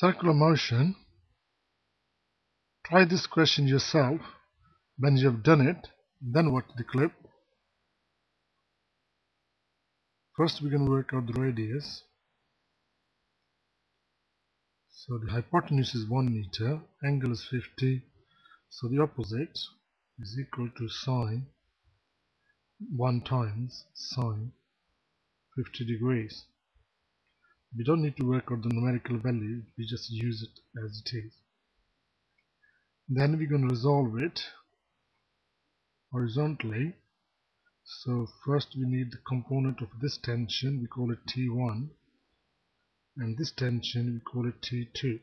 circular motion. Try this question yourself. When you have done it then watch the clip. First going to work out the radius. So the hypotenuse is 1 meter angle is 50 so the opposite is equal to sine 1 times sine 50 degrees we don't need to work out the numerical value we just use it as it is. Then we're going to resolve it horizontally. So first we need the component of this tension we call it T1 and this tension we call it T2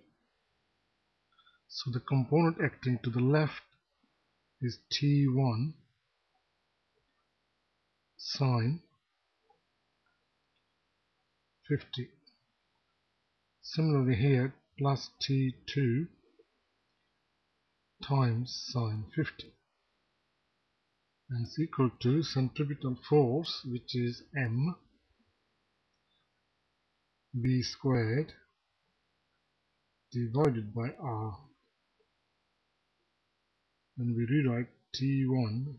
so the component acting to the left is T1 sine 50 Similarly here, plus T2 times sine 50 and it's equal to centripetal force which is m v squared divided by r. And we rewrite t1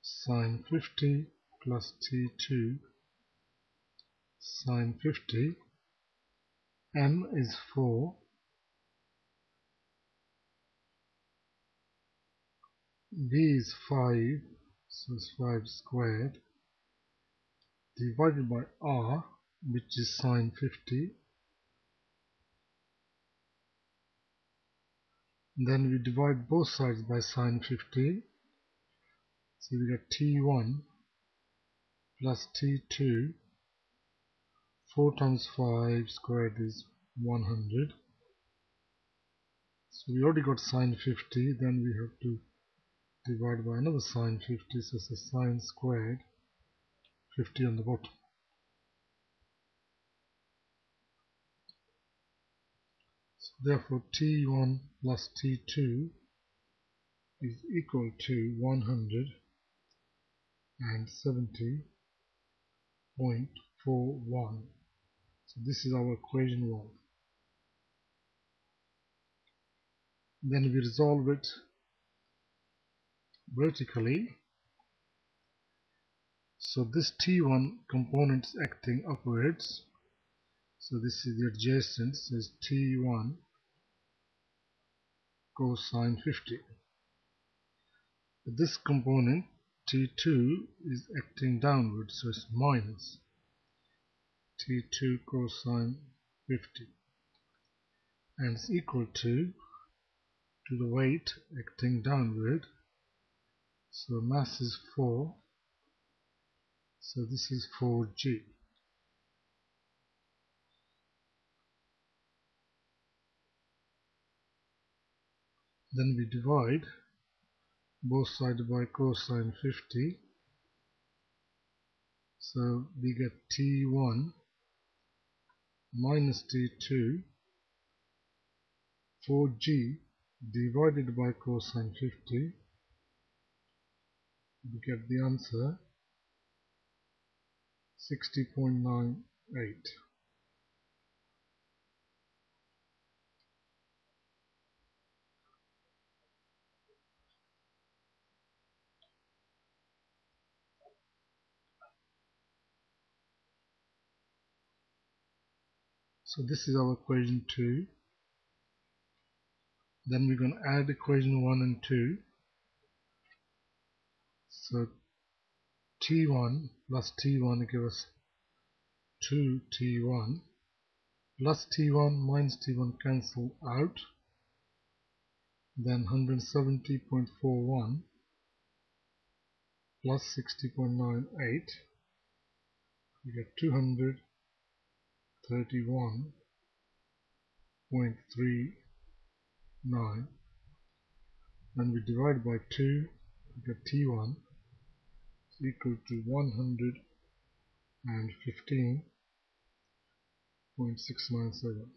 sine 50 plus t2 sine 50 m is 4 v is 5 so it's 5 squared divided by r which is sine 50 then we divide both sides by sine 50 so we get t1 plus t2 4 times 5 squared is 100 so we already got sine 50 then we have to divide by another sine 50 so it's a sine squared 50 on the bottom. So therefore t1 plus t2 is equal to 170.41 so this is our equation 1. Then we resolve it vertically. So this T1 component is acting upwards. So this is the adjacent, it's T1 cosine 50. This component T2 is acting downwards, so it's minus T2 cosine 50 and it's equal to to the weight acting downward. So mass is 4 so this is 4g then we divide both sides by cosine 50 so we get t1 minus t2 4g divided by cosine 50 we get the answer. 60.98 So this is our equation 2. Then we're going to add equation 1 and 2. So t1 plus t1 give us 2t1 plus t1 minus t1 cancel out. Then 170.41 plus 60.98 we get 200 31.39 and we divide by 2 we get T1 is equal to 115.697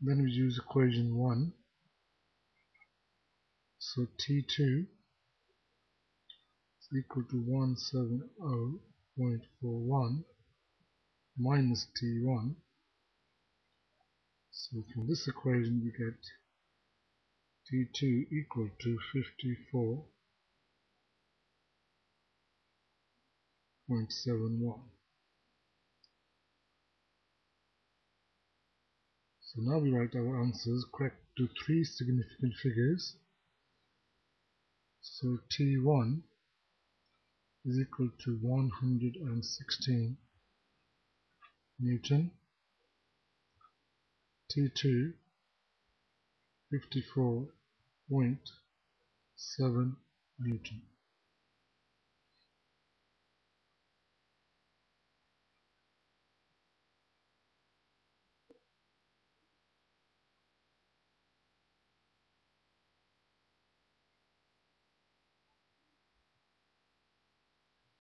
then we use equation 1 so T2 is equal to 170 0.41 minus T1. So from this equation you get T2 equal to 54.71. So now we write our answers correct to three significant figures. So T1 is equal to 116 Newton, T2 54.7 Newton.